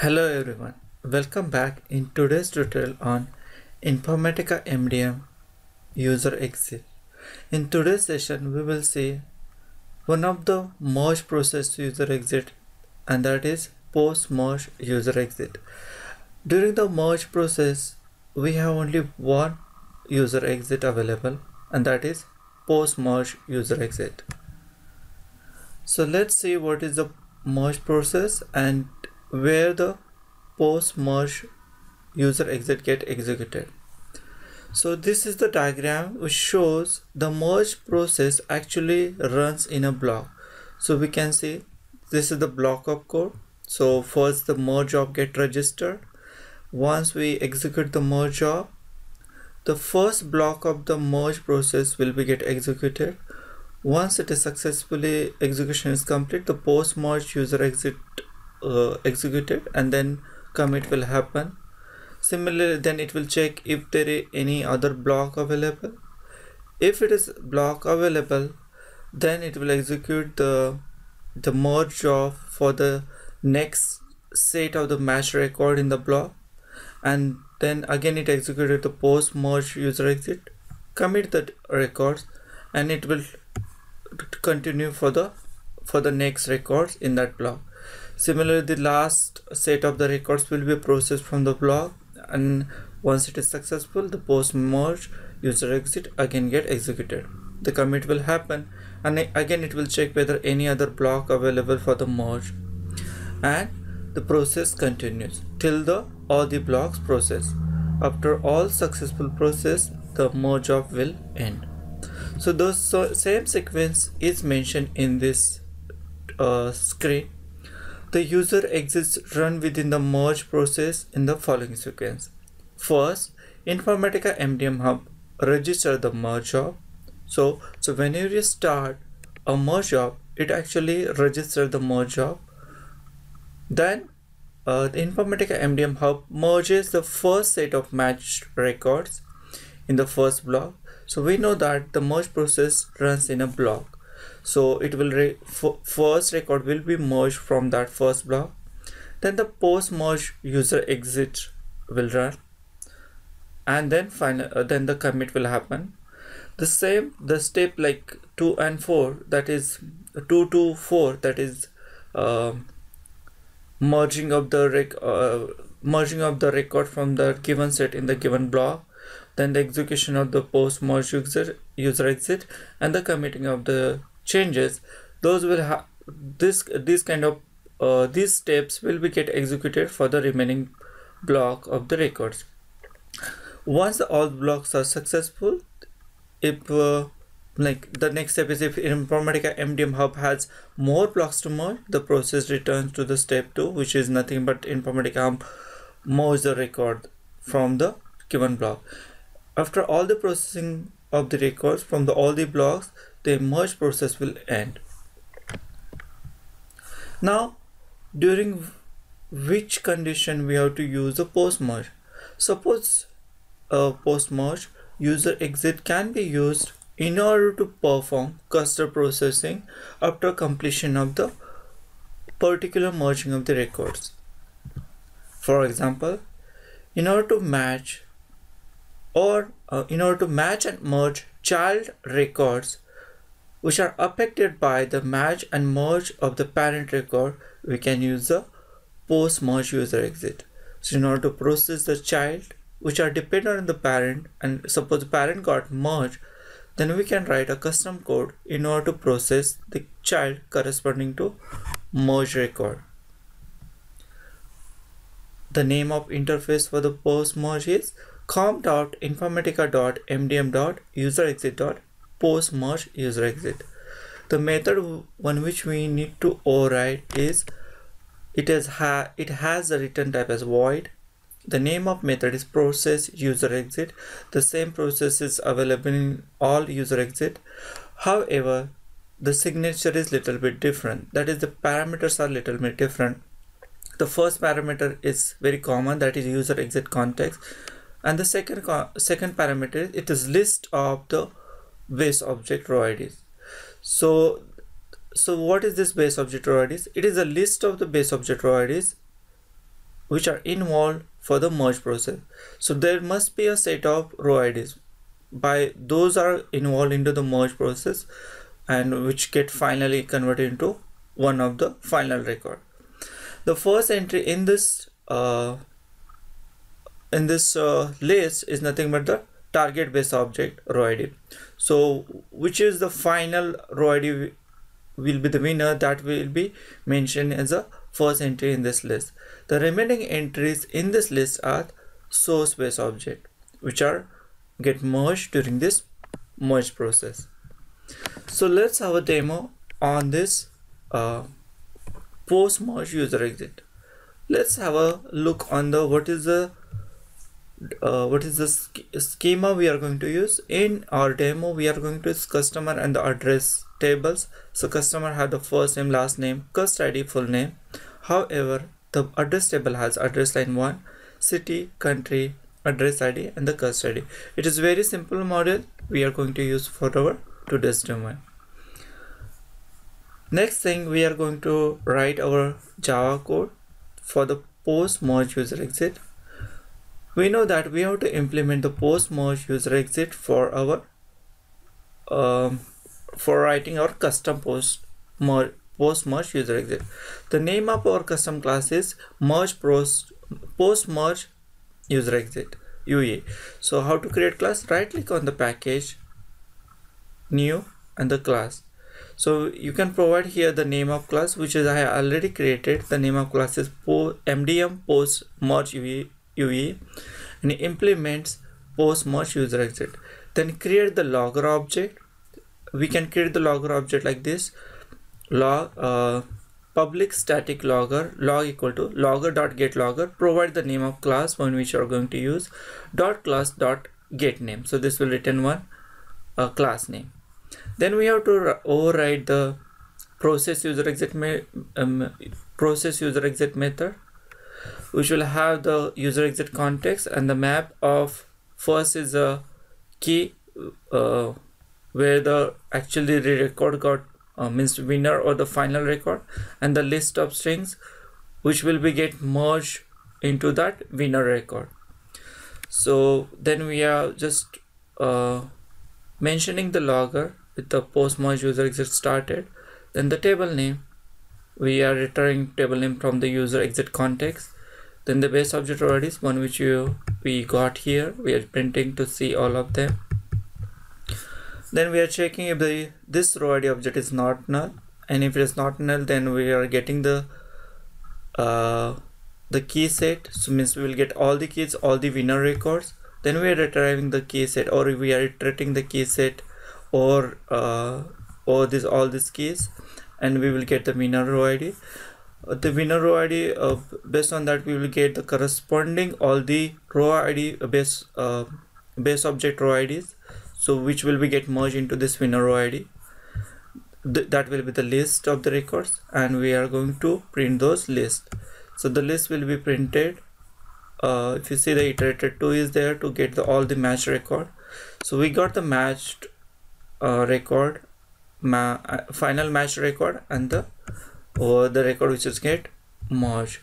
Hello everyone, welcome back in today's tutorial on Informatica MDM user exit. In today's session we will see one of the merge process user exit and that is post merge user exit. During the merge process we have only one user exit available and that is post merge user exit. So let's see what is the merge process and where the post merge user exit get executed. So this is the diagram which shows the merge process actually runs in a block. So we can see this is the block of code. So first the merge job get registered. Once we execute the merge job, the first block of the merge process will be get executed. Once it is successfully execution is complete, the post merge user exit uh, executed and then commit will happen. Similarly then it will check if there is any other block available. If it is block available then it will execute the the merge job for the next set of the match record in the block and then again it executed the post merge user exit commit the records and it will continue for the for the next records in that block Similarly, the last set of the records will be processed from the block and once it is successful, the post merge user exit again get executed. The commit will happen and again it will check whether any other block available for the merge and the process continues till the all the blocks process. After all successful process, the merge job will end. So the so same sequence is mentioned in this uh, screen the user exits run within the merge process in the following sequence. First, Informatica MDM Hub register the merge job. So, so whenever you start a merge job, it actually registers the merge job. Then uh, the Informatica MDM Hub merges the first set of matched records in the first block. So we know that the merge process runs in a block so it will re first record will be merged from that first block. Then the post merge user exit will run. And then final uh, then the commit will happen. The same the step like 2 and 4 that is 2 to 4 that is uh, merging of the rec uh, merging of the record from the given set in the given block. Then the execution of the post merge user user exit and the committing of the changes those will have this this kind of uh, these steps will be get executed for the remaining block of the records. Once all blocks are successful if uh, like the next step is if informatica mdm hub has more blocks to merge the process returns to the step 2 which is nothing but informatica hub merge the record from the given block. After all the processing of the records from the all the blocks the merge process will end. Now, during which condition we have to use the post merge? Suppose a post merge user exit can be used in order to perform cluster processing after completion of the particular merging of the records. For example, in order to match or uh, in order to match and merge child records which are affected by the match and merge of the parent record, we can use the post-merge user exit. So in order to process the child which are dependent on the parent and suppose the parent got merged, then we can write a custom code in order to process the child corresponding to merge record. The name of interface for the post merge is com.informatica.mdm.userexit merge user exit. The method on which we need to override is it has ha it has a return type as void. The name of method is process user exit. The same process is available in all user exit. However the signature is little bit different. That is the parameters are little bit different. The first parameter is very common that is user exit context and the second second parameter it is list of the base object row IDs. So, so what is this base object row IDs? It is a list of the base object row IDs which are involved for the merge process. So there must be a set of row IDs by those are involved into the merge process and which get finally converted into one of the final record. The first entry in this uh, in this uh, list is nothing but the target base object row id so which is the final row id will be the winner that will be mentioned as a first entry in this list. The remaining entries in this list are source base object which are get merged during this merge process. So let's have a demo on this uh, post merge user exit. Let's have a look on the what is the uh, what is the schema we are going to use? In our demo we are going to use customer and the address tables. So customer have the first name last name cust id full name. However the address table has address line 1 city country address id and the cust id it is very simple model we are going to use for our today's demo. Next thing we are going to write our java code for the post merge user exit we know that we have to implement the post merge user exit for our um, for writing our custom post merge post merge user exit. The name of our custom class is merge post post merge user exit UE so how to create class? Right click on the package new and the class. So you can provide here the name of class which is I already created. The name of class is po MDM post merge UE UE and implements post merge user exit. Then create the logger object. We can create the logger object like this. Log uh, public static logger log equal to logger dot get logger provide the name of class one which you are going to use. Dot class dot get name. So this will return one uh, class name. Then we have to override the process user exit um, process user exit method which will have the user exit context and the map of first is a key uh, where the actually the record got uh, means winner or the final record and the list of strings which will be get merged into that winner record. So then we are just uh, mentioning the logger with the post merge user exit started then the table name we are returning table name from the user exit context. Then the base object already is one which you we got here. We are printing to see all of them. Then we are checking if the this row id object is not null. And if it is not null then we are getting the uh, the key set. So means we will get all the keys all the winner records. Then we are retrieving the key set or we are iterating the key set or uh, or this all these keys and we will get the winner row id uh, the winner row id uh, based on that we will get the corresponding all the row id uh, base uh, base object row ids so which will be get merged into this winner row id Th that will be the list of the records and we are going to print those lists so the list will be printed uh, if you see the iterated 2 is there to get the, all the match record. So we got the matched uh, record ma uh, final match record and the the record which is get merged.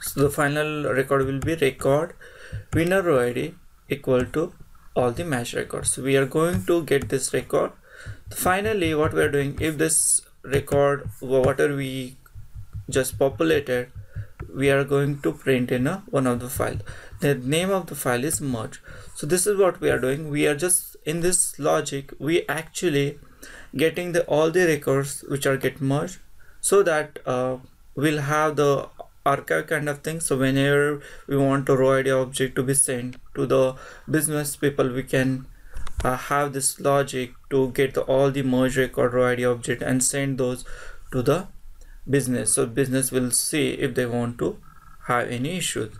So the final record will be record winner row id equal to all the match records. We are going to get this record. Finally what we are doing if this record whatever we just populated we are going to print in a one of the file. The name of the file is merge so this is what we are doing. We are just in this logic we actually getting the all the records which are get merged so that uh, we'll have the archive kind of thing. So whenever we want a row id object to be sent to the business people we can uh, have this logic to get the, all the merge record row id object and send those to the business. So business will see if they want to have any issues.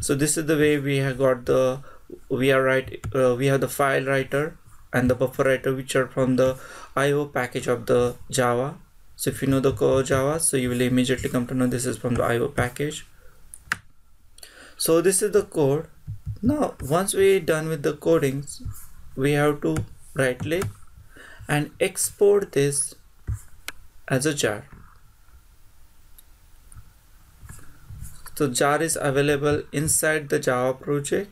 So this is the way we have got the we are right uh, we have the file writer and the buffer writer which are from the io package of the java. So if you know the core java so you will immediately come to know this is from the io package. So this is the code. Now once we're done with the codings we have to right click and export this as a jar. So jar is available inside the java project.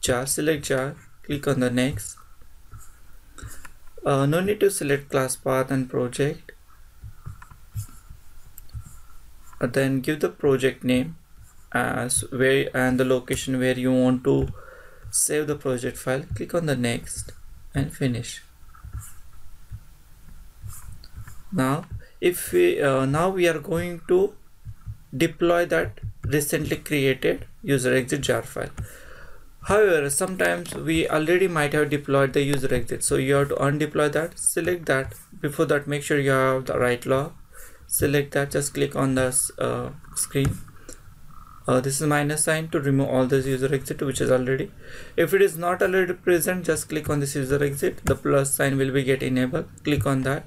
Jar select jar click on the next uh, no need to select class path and project. Uh, then give the project name as where and the location where you want to save the project file. Click on the next and finish. Now if we uh, now we are going to deploy that recently created user exit jar file however sometimes we already might have deployed the user exit so you have to undeploy that select that. Before that make sure you have the right log select that just click on the uh, screen. Uh, this is minus sign to remove all this user exit which is already. If it is not already present just click on this user exit. The plus sign will be get enabled. Click on that.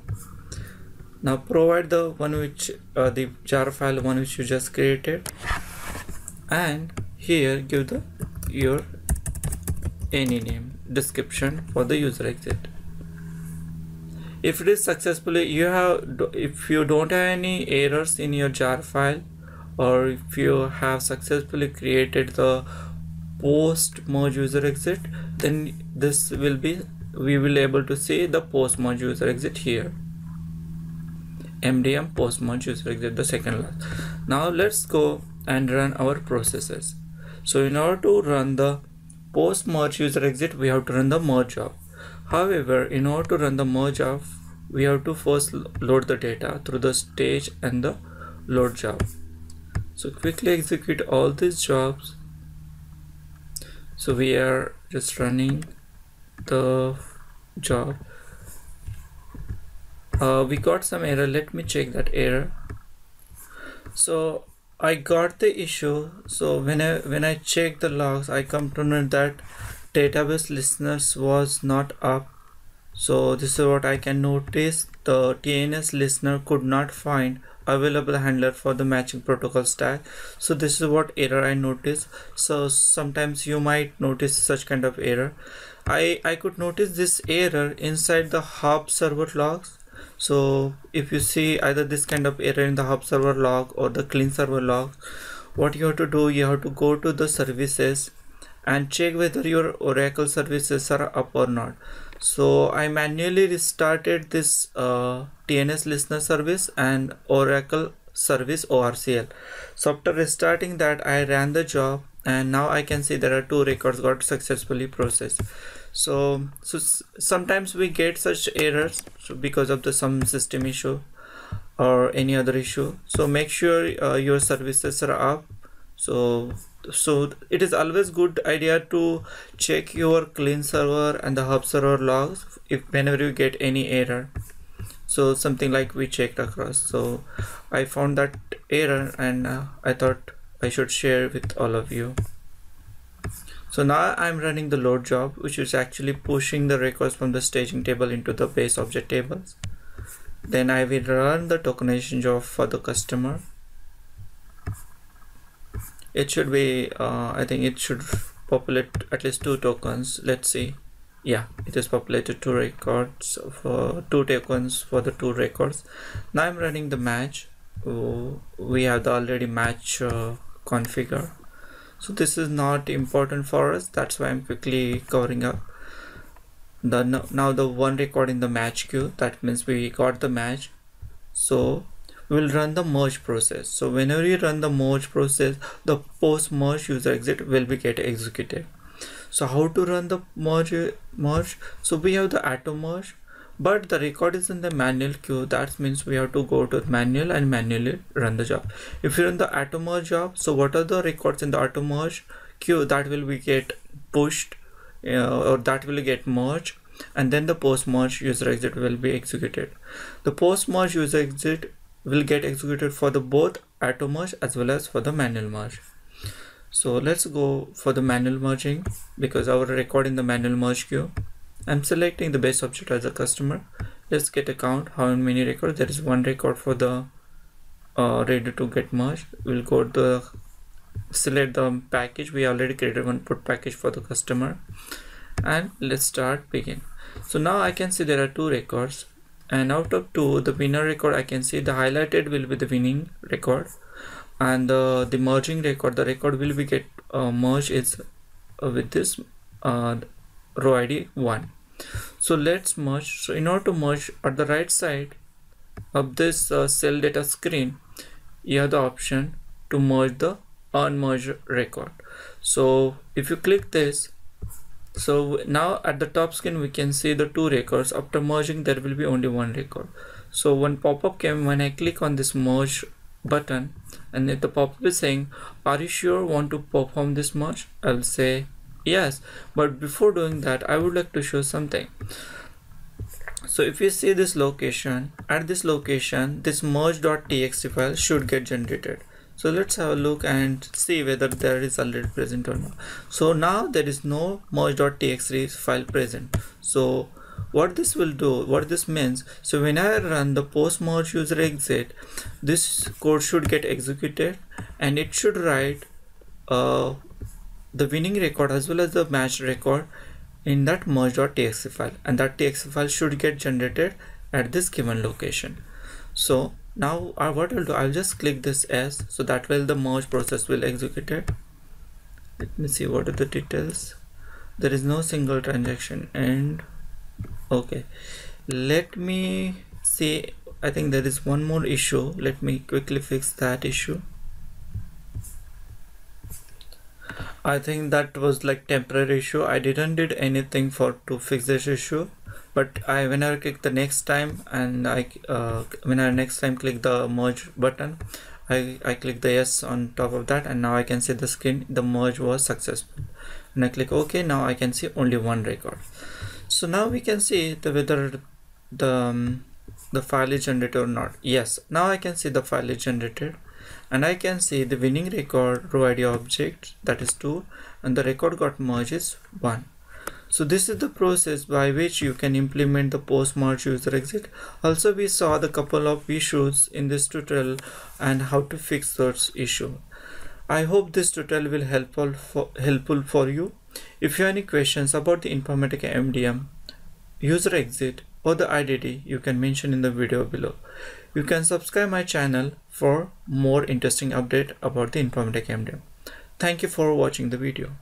Now provide the one which uh, the jar file one which you just created. And here give the your any name description for the user exit. If it is successfully you have if you don't have any errors in your jar file or if you have successfully created the post merge user exit then this will be we will able to see the post merge user exit here. Mdm post merge user exit the second last. Now let's go and run our processes. So in order to run the post merge user exit we have to run the merge job however in order to run the merge job we have to first load the data through the stage and the load job. So quickly execute all these jobs. So we are just running the job. Uh, we got some error. Let me check that error. So I got the issue so when I when I check the logs I come to know that database listeners was not up. So this is what I can notice. The TNS listener could not find available handler for the matching protocol stack. So this is what error I noticed so sometimes you might notice such kind of error. I I could notice this error inside the hub server logs so if you see either this kind of error in the hub server log or the cleanse server log what you have to do you have to go to the services and check whether your oracle services are up or not so I manually restarted this uh, TNS listener service and Oracle service ORCL. So after restarting that, I ran the job and now I can see there are two records got successfully processed. So, so sometimes we get such errors because of the some system issue or any other issue. So make sure uh, your services are up. So so it is always good idea to check your cleanse server and the hub server logs if whenever you get any error so something like we checked across so i found that error and uh, i thought i should share with all of you so now i'm running the load job which is actually pushing the records from the staging table into the base object tables. Then i will run the tokenization job for the customer. It should be uh, I think it should populate at least two tokens. Let's see. Yeah it is populated two records for two tokens for the two records. Now I'm running the match. Oh, we have the already match uh, configure so this is not important for us. That's why I'm quickly covering up. The now the one record in the match queue. That means we got the match. So we will run the merge process. So whenever you run the merge process the post merge user exit will be get executed. So how to run the merge merge? So we have the auto merge but the record is in the manual queue. That means we have to go to manual and manually run the job. If you run the auto merge job so what are the records in the auto merge queue that will be get pushed uh, or that will get merged and then the post merge user exit will be executed. The post merge user exit will get executed for the both auto merge as well as for the manual merge. So let's go for the manual merging because our record in the manual merge queue i'm selecting the base object as a customer. Let's get a count. How many records? There is one record for the uh, ready to get merged. We'll go to the select the package. We already created one put package for the customer. And let's start begin. So now i can see there are two records. And out of two the winner record I can see the highlighted will be the winning record. And uh, the merging record the record will be get uh, merged is uh, with this uh, row id 1 so let's merge. So in order to merge at the right side of this uh, cell data screen you have the option to merge the unmerged record. So if you click this so now at the top screen we can see the two records. After merging there will be only one record. So one pop-up came when I click on this merge button and if the pop-up is saying are you sure want to perform this merge? I'll say yes but before doing that I would like to show something. So if you see this location at this location this merge.txt file should get generated. So let's have a look and see whether there is already present or not. So now there is no merge.txt file present. So what this will do what this means so when i run the post merge user exit this code should get executed and it should write uh, the winning record as well as the match record in that merge.txt file and that txt file should get generated at this given location. So now uh, what I'll do I'll just click this S so that will the merge process will execute it. Let me see what are the details? There is no single transaction and okay. Let me see I think there is one more issue. Let me quickly fix that issue I think that was like temporary issue. I didn't did anything for to fix this issue. But I when I click the next time and I uh, when I next time click the merge button I, I click the yes on top of that and now I can see the screen. The merge was successful. And I click OK now I can see only one record. So now we can see the whether the um, the file is generated or not. Yes now I can see the file is generated and I can see the winning record row ID object that is 2 and the record got merged is 1 so this is the process by which you can implement the post-merge user exit. Also we saw the couple of issues in this tutorial and how to fix those issues. I hope this tutorial will helpful for, helpful for you. If you have any questions about the Informatica MDM, user exit or the IDD, you can mention in the video below. You can subscribe my channel for more interesting update about the Informatica MDM. Thank you for watching the video.